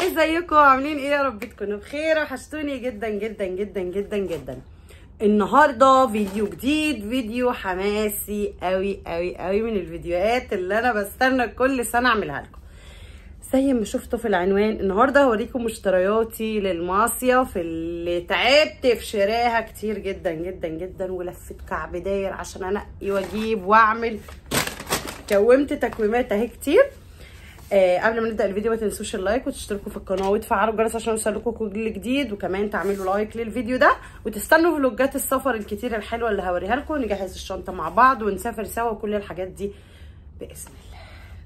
ازيكم؟ عاملين إيه يا رب تكونوا بخير. وحشتوني جدا جدا جدا جدا جدا. النهارده فيديو جديد فيديو حماسي قوي قوي قوي من الفيديوهات اللي أنا بستنى كل سنة أعملها لكم. زي ما شفتوا في العنوان النهارده هوريكم مشترياتي للمصيف اللي تعبت في شراها كتير جدا جدا جدا ولفت كعب داير عشان أنقي وأجيب وأعمل. كومت تكويمات أهي كتير. آه قبل ما نبدأ الفيديو ما تنسوش ال like وتشتركوا في القناة وتفعلوا الجرس عشان يوصلكم كل جديد وكمان تعملوا like للفيديو ده وتستنوا فلوجات السفر الكتير الحلوة اللي هوريها لكم نجهز الشنطة مع بعض ونسافر سوا وكل الحاجات دي بإذن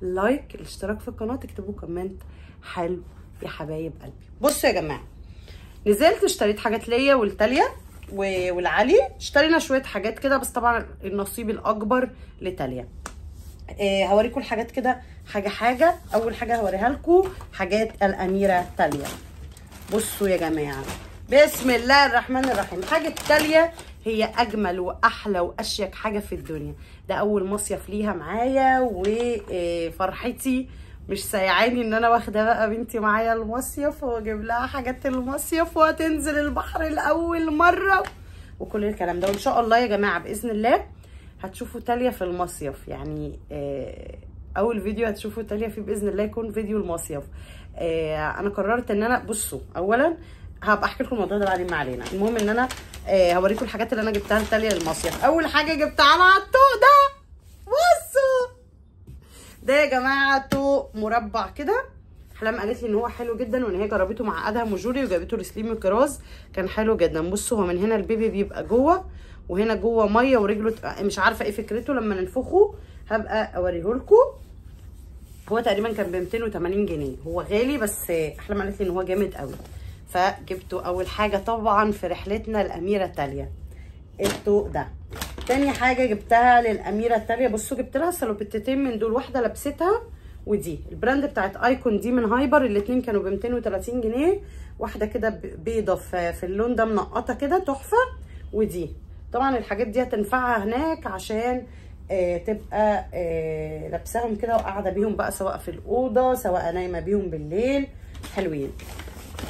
الله. like الاشتراك في القناة تكتبوا comment. حلو يا حبايب قلبي. بصوا يا جماعة نزلت اشتريت حاجات ليا ولتاليا ولعلي اشترينا شوية حاجات كده بس طبعا النصيب الأكبر لتاليا آه هوريكم الحاجات كده حاجة حاجة. أول حاجة هوريها لكم حاجات الأميرة تاليا. بصوا يا جماعة. بسم الله الرحمن الرحيم. حاجة تاليا هي أجمل وأحلى وأشيك حاجة في الدنيا. ده أول مصيف ليها معايا وفرحتي مش سايعاني إن أنا واخدة بقى بنتي معايا المصيف وأجيب لها حاجات المصيف وهتنزل البحر لأول مرة. وكل الكلام ده. وإن شاء الله يا جماعة بإذن الله هتشوفوا تاليا في المصيف. يعني آه أول فيديو هتشوفوا تاليا فيه بإذن الله يكون فيديو المصيف. آه أنا قررت إن أنا بصوا اولا هبقى أحكي لكم الموضوع ده بعدين ما علينا. المهم إن أنا آه هوريكم الحاجات اللي أنا جبتها لتاليا للمصيف. أول حاجة جبتها لها الطوق ده. بصوا. ده يا جماعة طوق مربع كده. احلام قالت لي إن هو حلو جدا وإن هي جربته مع أدهم وجوري وجابته لسليم وكراز كان حلو جدا. بصوا هو من هنا ال baby بيبقى جوه. وهنا جوه ميه ورجله مش عارفه إيه فكرته لما ننفخه هبقى اوريه لكم. هو تقريبا كان ب 280 جنيه. هو غالي بس أحلام قالت لي إن هو جامد قوي. فجبته أول حاجة طبعا في رحلتنا الاميره تاليا الطوق ده. تاني حاجة جبتها للأميرة تاليا بصوا جبت لها سلوبتتين من دول واحدة لبستها ودي. ال brand بتاعت Icon دي من hyper الاتنين كانوا ب 230 جنيه. واحدة كده بيضة في اللون ده منقطة كده تحفة. ودي. طبعا الحاجات دي هتنفعها هناك عشان آه تبقى آه لابساهم كده وقاعدة بيهم بقى سواء في الأوضة سواء نايمة بيهم بالليل. حلوين.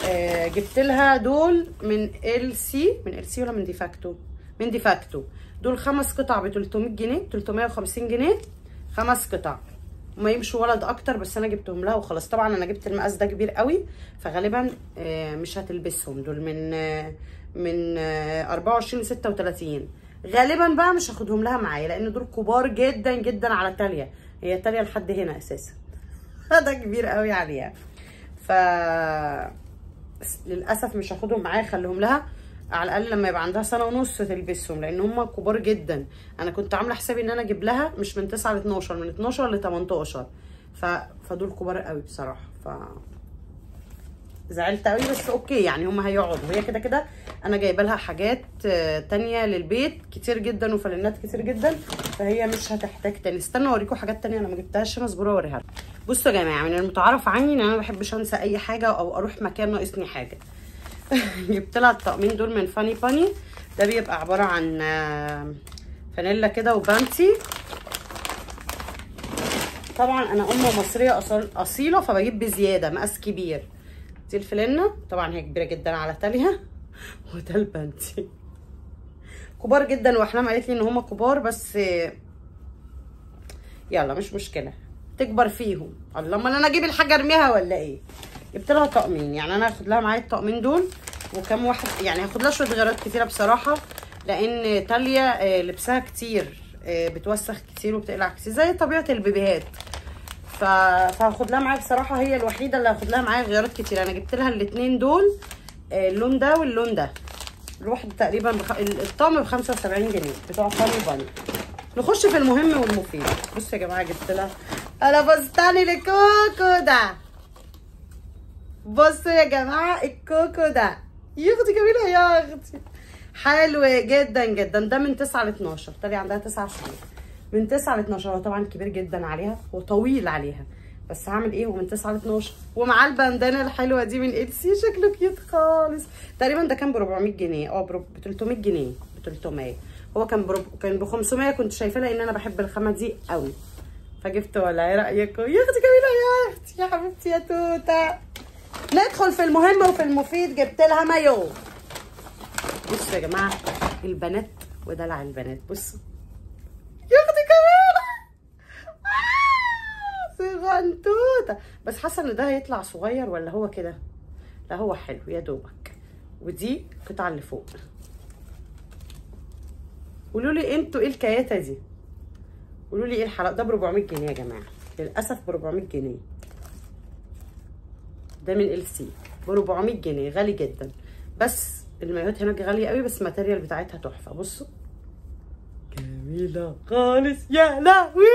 آه جبت لها دول من LC من LC ولا من DeFacto من DeFacto دول خمس قطع ب 300 جنيه 350 جنيه. خمس قطع. ما يمشوا ولد أكتر بس أنا جبتهم لها وخلاص. طبعا أنا جبت المقاس ده كبير قوي فغالبا مش هتلبسهم. دول من من 24 ل 36 غالبا بقى مش هاخدهم لها معايا لأن دول كبار جدا جدا على تاليا هي تاليا لحد هنا أساسا. ده كبير قوي عليها. ف للأسف مش هاخدهم معايا خليهم لها. على الأقل لما يبقى عندها سنة ونص تلبسهم لأن هم كبار جدا. أنا كنت عاملة حسابي إن أنا أجيب لها مش من 9 ل 12 من 12 ل 18 ف... فدول كبار قوي بصراحة. ف زعلت قوي بس أوكي يعني هم هيقعدوا. هي كده كده أنا جايبة لها حاجات تانية للبيت كتير جدا وفلنات كتير جدا فهي مش هتحتاج تاني. استنى أوريكم حاجات تانية أنا ما جبتهاش أنا اصبروا أوريها بصوا يا جماعة من المتعارف عني إن أنا ما بحبش أنسى أي حاجة أو أروح مكان ناقصني حاجة. جبت لها الطقمين دول من فاني فاني ده بيبقى عبارة عن فانيلا كده وبانتي. طبعا أنا أم مصرية أصيلة فبجيب بزيادة مقاس كبير. دي الفلنه طبعا هي كبيرة جدا على تاليها. وده البانتي كبار جدا وأحلام قالت لي إن هما كبار بس يلا مش مشكلة. تكبر فيهم. الله أمال أنا أجيب الحاجة أرميها ولا إيه؟ جبت لها طقمين. يعني أنا هاخد لها معايا الطقمين دول وكم واحد يعني هاخد لها شوية غيارات كتيرة بصراحة لأن تاليا لبسها كتير بتوسخ كتير وبتقلع كتير زي طبيعة البيبيهات. فهاخد لها معايا بصراحة هي الوحيدة اللي هاخد لها معايا غيارات كتير. أنا جبت لها الاثنين دول اللون ده واللون ده. الواحد تقريبا بخ... الطقم ب 75 جنيه بتوع فاني باني نخش في المهم والمفيد. بصوا يا جماعة جبت لها. أنا بستني الكوكو ده. بصوا يا جماعة الكوكو ده. يا أختي جميلة يا أختي. حلو جدا جدا. ده من 9 ل 12 تالي عندها 9 شهور من 9 ل 12 هو طبعا كبير جدا عليها وطويل عليها. بس هعمل إيه؟ هو من 9 ل 12 ومعاه البندانة الحلوة دي من LC شكله cute خالص. تقريبا ده كان ب 400 جنيه. آه ب 300 جنيه. ب 300 هو كان برب... كان ب 500 كنت شايفاه لأن أنا بحب الخامة دي قوي فجبت ولا إيه رايكم يا أختي جميلة يا أختي يا حبيبتي يا توتة. ندخل في المهم وفي المفيد. جبت لها مايو. بصوا يا جماعة البنات ودلع البنات. بصوا يا أختي كمان آه، صغنطوطه بس حاسة إن ده هيطلع صغير ولا هو كده؟ لا هو حلو. يا دوبك. ودي القطعه اللي فوق. قولوا لي أنتوا إيه الكياته دي؟ قولوا لي إيه الحلاوة؟ ده ب 400 جنيه يا جماعة. للأسف ب 400 جنيه. ده من LC. ب 400 جنيه. غالي جدا. بس المايوهات هناك غالية قوي بس ال material بتاعتها تحفة. بصوا. جميلة خالص. يا لهوي!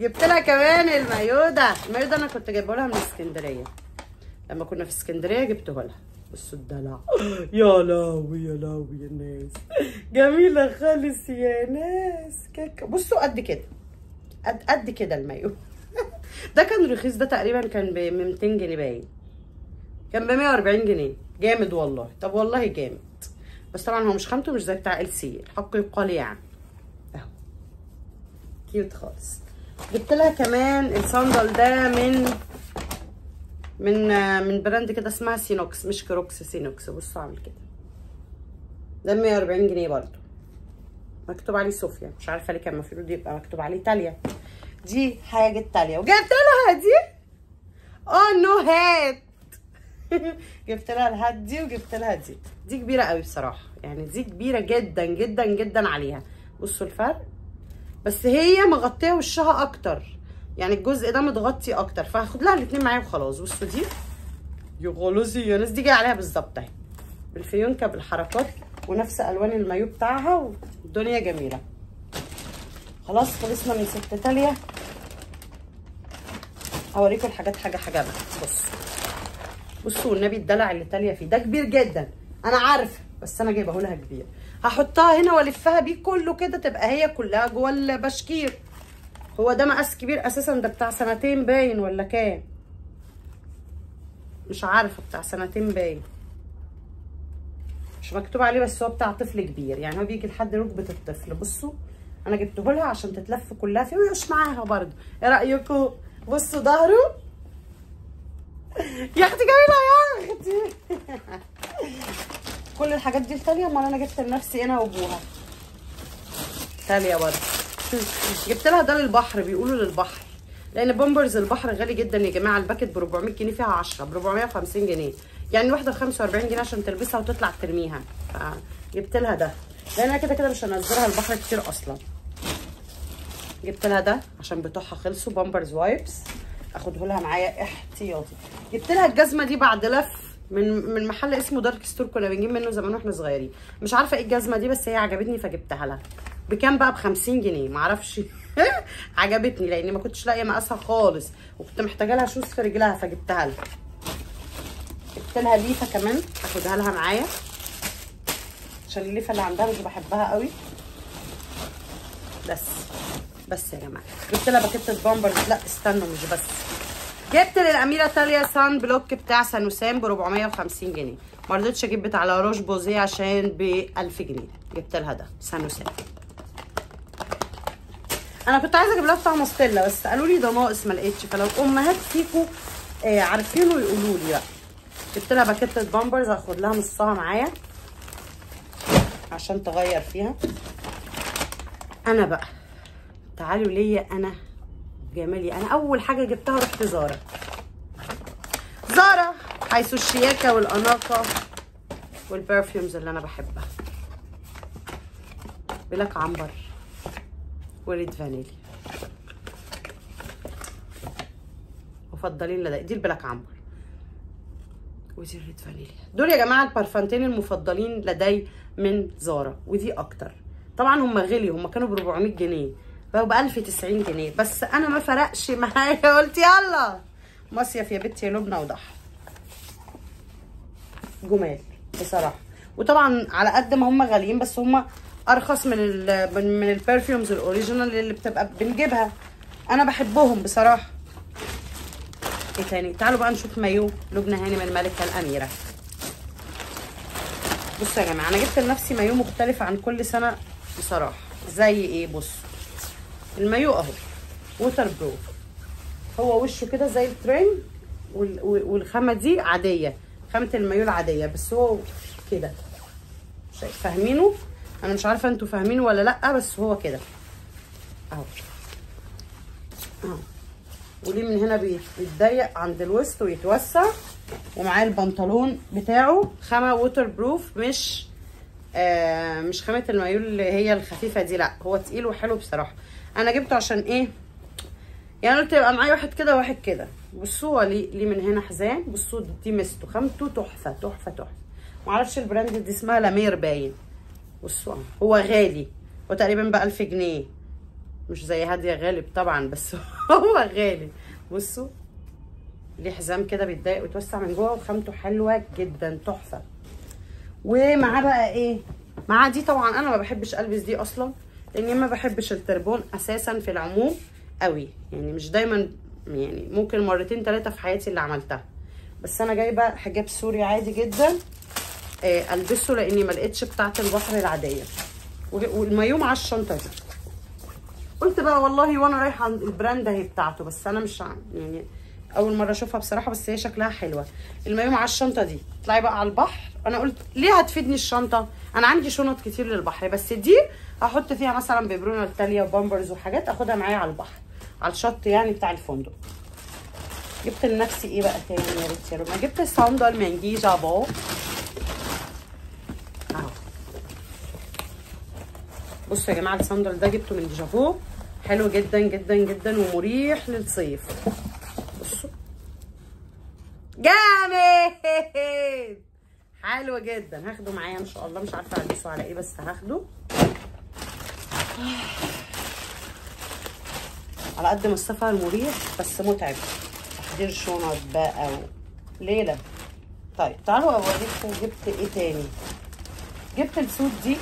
جبت لها كمان المايو ده المايو ده أنا كنت جايبه لها من اسكندرية. لما كنا في اسكندرية جبته لها. بصوا الدلع يا لهوي يا لهوي يا ناس. جميلة خالص يا ناس. كيكة. بصوا قد كده. قد قد كده المايو. ده كان رخيص. ده تقريبا كان ب 200 جنيه باين. كان ب 140 جنيه. جامد والله. طب والله جامد. بس طبعا هو مش خامته مش زي بتاع LC الحق يقال يعني. أهو. cute خالص. جبت لها كمان الصندل ده من من من brand كده اسمها سينوكس مش Crocs سينوكس. بصوا عامل كده. ده 140 جنيه برضو مكتوب عليه صوفيا مش عارفة ليه كان المفروض يبقى مكتوب عليه تاليا. دي حاجة تاليا. وجبت لها دي؟ آه نو هات. جبت لها ال hat دي وجبت لها دي. دي كبيرة قوي بصراحة. يعني دي كبيرة جدا جدا جدا عليها. بصوا الفرق. بس هي مغطية وشها أكتر. يعني الجزء ده متغطي أكتر. فهاخد لها الاثنين معايا وخلاص. بصوا دي. يا غلوزي يا ناس دي جاية عليها بالظبط أهي. بالفيونكة بالحركات ونفس ألوان المايو بتاعها والدنيا جميلة. خلاص خلصنا من ست تالية. هوريكم الحاجات حاجة حاجة بقى. بصوا بصوا النبي الدلع اللي تالية فيه. ده كبير جدا. أنا عارفه بس أنا جايبه لها كبير. هحطها هنا والفها بيه كله كده تبقى هي كلها جوه البشكير. هو ده مقاس كبير أساسا ده بتاع سنتين باين ولا كام؟ مش عارفة بتاع سنتين باين. مش مكتوب عليه بس هو بتاع طفل كبير. يعني هو بيجي لحد ركبة الطفل. بصوا أنا جبته لها عشان تتلف كلها فيه ويعيش معاها برضه. إيه رأيكم؟ بصوا ظهره. يا أختي جميله يا أختي. كل الحاجات دي لتاليا؟ أمال أنا جبت لنفسي أنا وأبوها. تاليا برضه. جبت لها ده للبحر بيقولوا للبحر. لأن بومبرز البحر غالي جدا يا جماعة. ال packet ب 400 جنيه فيها 10 ب 450 جنيه. يعني الواحده ب 45 جنيه عشان تلبسها وتطلع ترميها. فجبت لها ده. لأن أنا كده كده مش هنزلها البحر كتير أصلا. جبت لها ده عشان بتوعها خلصوا Pampers wipes اخده لها معايا احتياطي. جبت لها الجزمة دي بعد لف من من محل اسمه Dark Store كنا بنجيب منه زمان وإحنا صغيرين. مش عارفة إيه الجزمة دي بس هي عجبتني فجبتها لها. بكام بقى؟ ب 50 جنيه. معرفش. عجبتني لأني ما كنتش لاقية مقاسها خالص. وكنت محتاجة لها shoes في رجلها فجبتها لها. جبت لها ليفة كمان. هاخدها لها معايا. عشان الليفة اللي عندها مش بحبها قوي. بس. بس يا جماعة. جبت لها packet Pampers لا استنوا مش بس. جبت للأميرة تاليا sun block بتاع Sanosan ب 450 جنيه. ما رضيتش أجيب بتاع La Roche-Posay عشان ب 1000 جنيه. جبت لها ده Sanosan أنا كنت عايزة أجيب لها بتاع Mustela بس قالوا لي ده ناقص ما لقيتش. فلو أمهات فيكم آه عارفينه يقولوا لي بقى. جبت لها packet Pampers هاخد لها نصها معايا. عشان تغير فيها. أنا بقى تعالوا ليا أنا. جمالي أنا أول حاجة جبتها رحت Zara. Zara حيث الشياكه والأناقة وال perfumes اللي أنا بحبها. Black Amber و Red Vanilla. مفضلين لدي دي ال Black Amber ودي ال Red Vanilla. دول يا جماعة البرفانتين المفضلين لدي من Zara ودي أكتر. طبعا هم غلي هم كانوا ب 400 جنيه. بقوا ب 1090 جنيه. بس أنا ما فرقش معايا. قلت يلا. مصيف يا بنتي يا لبنى وضحى. جمال بصراحة. وطبعا على قد ما هم غاليين بس هم أرخص من ال من, من ال perfumes ال original اللي بتبقى بنجيبها. أنا بحبهم بصراحة. إيه تاني؟ تعالوا بقى نشوف مايو. لبنى هاني من الملكة الأميرة. بصوا يا جماعة أنا جبت لنفسي مايو مختلف عن كل سنة بصراحة. زي إيه؟ بصوا. المايو أهو. waterproof هو وشه كده زي الترين وال- والخامة دي عادية. خامة المايو العادية بس هو كده. فاهمينه؟ أنا مش عارفة أنتوا فاهمينه ولا لأ بس هو كده. أهو. أهو. وليه من هنا بيت- بيتضيق عند الوسط ويتوسع. ومعاه البنطلون بتاعه. خامة waterproof مش آه مش خامة المايو اللي هي الخفيفة دي لأ. هو تقيل وحلو بصراحة. أنا جبته عشان إيه؟ يعني قلت يبقى معايا واحد كده وواحد كده. بصوا هو ليه من هنا حزام بصوا دي مستو. خامته تحفة تحفة تحفة. معرفش ال brand دي اسمها لامير باين. بصوا. هو غالي. هو تقريبا ب 1000 جنيه. مش زي هادية غالب طبعا بس هو غالي. بصوا ليه حزام كده بيتضيق ويتوسع من جوه وخامته حلوة جدا تحفة. ومعاه بقى إيه؟ معاه دي طبعا أنا ما بحبش ألبس دي أصلا. لأني ما بحبش ال turban أساسا في العموم قوي. يعني مش دايما يعني ممكن مرتين ثلاثة في حياتي اللي عملتها. بس أنا جايبة حجاب سوري عادي جدا آه ألبسه لأني ما لقيتش بتاعة البحر العادية. وه- والمايو مع الشنطة دي. قلت بقى والله وأنا رايحة عند ال brand أهي بتاعته بس أنا مش عن- يعني أول مرة أشوفها بصراحة بس هي شكلها حلوة. المايو مع الشنطة دي تطلعي بقى على البحر أنا قلت ليه هتفيدني الشنطة؟ أنا عندي شنط كتير للبحر بس دي أحط فيها مثلا ببرونه التاليه وبامبرز وحاجات أخدها معايا على البحر على الشط يعني بتاع الفندق. جبت لنفسي إيه بقى تاني يا ريت يا رب جبت صندل من Deja Vu أهو. بصوا يا جماعة الصندل ده جبته من Deja Vu حلو جدا جدا جدا ومريح للصيف. بصوا. جامد! حلو جدا. هاخده معايا إن شاء الله. مش عارفة ألبسه على إيه بس هاخده. على قد ما السفر مريح بس متعب. تحضير شنط بقى و... ليله طيب تعالوا أوريكم جبت إيه تاني. جبت السوت دي.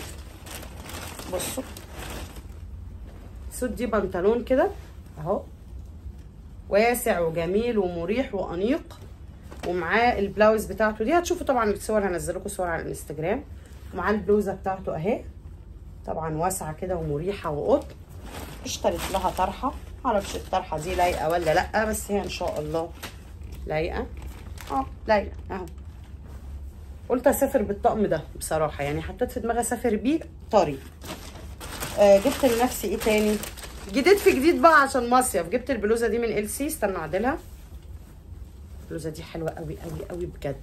بصوا. السوت دي بنطلون كده أهو. واسع وجميل ومريح وأنيق. ومعاه البلاوز بتاعته دي. هتشوفوا طبعا الصور هنزل لكم صور على الإنستجرام. ومعاه البلوزة بتاعته أهي. طبعا واسعة كده ومريحة وقطن اشتريت لها طرحة. معرفش الطرحة دي لايقة ولا لأ بس هي إن شاء الله لايقة. آه لايقة أهو. قلت أسافر بالطقم ده بصراحة يعني حطيت في دماغي أسافر بيه طري. آه جبت لنفسي إيه تاني؟ جديد في جديد بقى عشان مصيف. جبت البلوزة دي من ال سي استنى أعدلها. البلوزة دي حلوة قوي قوي قوي بجد.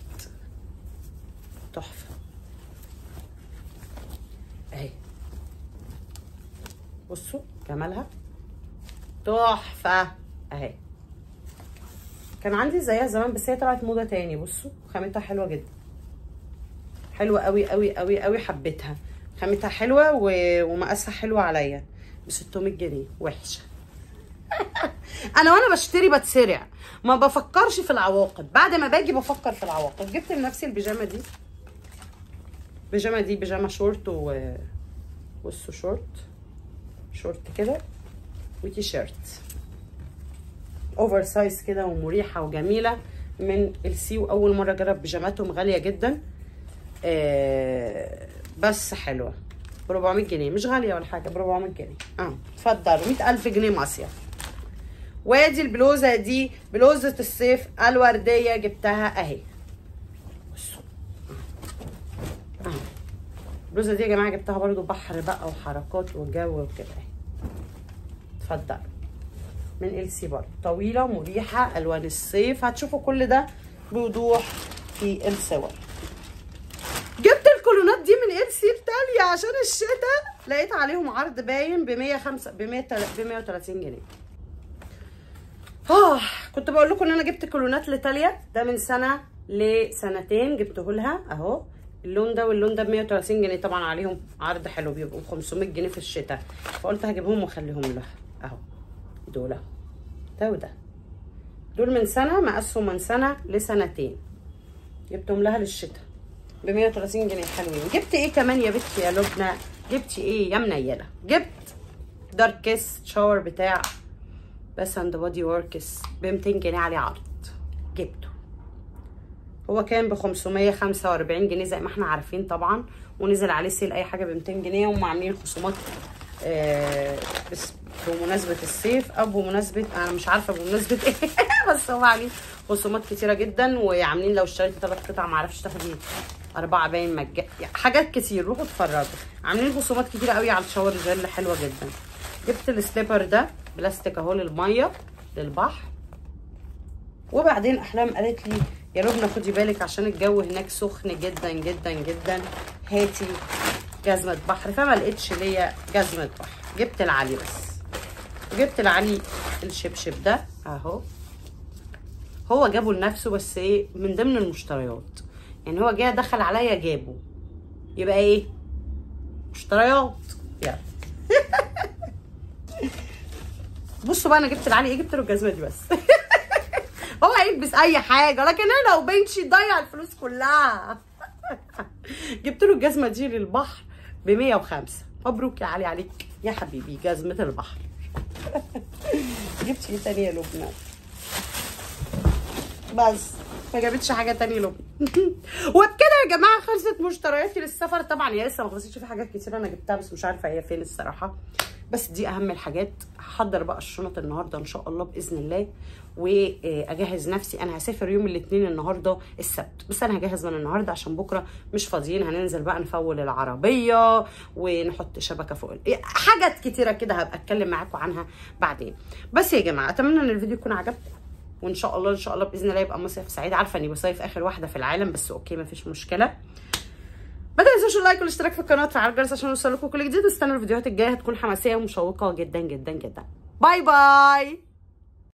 تحفة. أهي. بصوا جمالها. تحفة. أهي. كان عندي زيها زمان بس هي طلعت موضة تاني. بصوا خامتها حلوة جدا. حلوة قوي قوي قوي قوي حبيتها. خامتها حلوة و... ومقاسها حلو عليا. ب 600 جنيه. وحشة. أنا وأنا بشتري بتسرع. ما بفكرش في العواقب. بعد ما باجي بفكر في العواقب. جبت لنفسي البيجامة دي. البيجامه دي بيجامة شورت و بصوا شورت. شورت كده وتي شيرت oversize كده ومريحة وجميلة من السي وأول مرة أجرب بيجاماتهم غالية جدا. آه بس حلوة. ب 400 جنيه. مش غالية ولا حاجة ب 400 جنيه. آه اتفضلوا 100000 جنيه مصيف. وادي البلوزة دي بلوزة الصيف الوردية جبتها أهي بصوا آه البلوزه دي يا جماعة جبتها برضو بحر بقى وحركات وجو وكده اهي. اتفضلوا من LC برضه طويلة مريحة ألوان الصيف. هتشوفوا كل ده بوضوح في الصور جبت الكولونات دي من LC لتاليا عشان الشتاء. لقيت عليهم عرض باين ب 105 ب 130 جنيه. آه كنت بقول لكم إن أنا جبت كولونات لتاليا ده من سنة لسنتين جبته لها أهو. اللون ده واللون ده ب 130 جنيه. طبعا عليهم عرض حلو بيبقوا 500 جنيه في الشتاء. فقلت هجيبهم وأخليهم لها أهو دول ده وده. دول من سنة مقاسهم من سنة لسنتين. جبتهم لها للشتاء. ب 130 جنيه. حلوين. جبت إيه كمان يا بنتي يا لبنى؟ جبتي إيه يا منيلة؟ جبت Dark Kiss shower بتاع Bath and Body Works ب 200 جنيه عليه عرض. جبته. هو كان ب 545 جنيه زي ما إحنا عارفين طبعا ونزل عليه sale أي حاجة ب 200 جنيه وهم عاملين خصومات آه بمناسبة الصيف أو بمناسبة أنا مش عارفة بمناسبة إيه بس هو عليه خصومات كتيرة جدا وعاملين لو اشتريتي ثلاث قطع معرفش تاخدي أربعة باين مجا يعني حاجات كتير روحوا اتفرجوا. عاملين خصومات كتيرة قوي على ال shower gel حلوة جدا. جبت ال slipper ده بلاستيك أهو للمية للبحر وبعدين أحلام قالت لي يا لبنى خدي بالك عشان الجو هناك سخن جدا جدا جدا. هاتي جزمة بحر. فما لقيتش ليا جزمة بحر. جبت لعلي بس. وجبت لعلي الشبشب ده أهو. هو جابه لنفسه بس إيه من ضمن المشتريات. يعني هو جه دخل عليا جابه. يبقى إيه؟ مشتريات. يعني بصوا بقى أنا جبت لعلي إيه؟ جبت له الجزمة دي بس. هو هيلبس أي حاجة لكن أنا وبنتي ضيع الفلوس كلها. جبت له الجزمة دي للبحر ب 105 مبروك يا علي عليك. يا حبيبي جزمة البحر. جبت إيه تاني يا لبنى؟ بس ما جابتش حاجة تانية لبنى. وبكده يا جماعة خلصت مشترياتي للسفر. طبعا هي لسه ما خلصتش في حاجات كتير أنا جبتها بس مش عارفة هي فين الصراحة. بس دي أهم الحاجات. هحضر بقى الشنط النهارده إن شاء الله بإذن الله وأجهز نفسي. أنا هسافر يوم الاثنين النهارده السبت. بس أنا هجهز من النهارده عشان بكرة مش فاضيين. هننزل بقى نفول العربية ونحط شبكة فوق حاجات كتيرة كده هبقى أتكلم معاكم عنها بعدين. بس يا جماعة أتمنى إن الفيديو يكون عجبكم. وإن شاء الله إن شاء الله بإذن الله يبقى مصيف سعيد. عارفة إني بصيف آخر واحدة في العالم بس okay مفيش مشكلة. ما تنسوش ال like والاشتراك في القناة وتفعلوا الجرس عشان يوصلكم كل جديد. واستنوا الفيديوهات الجاية هتكون حماسية ومشوقة جدا جدا جدا. bye bye.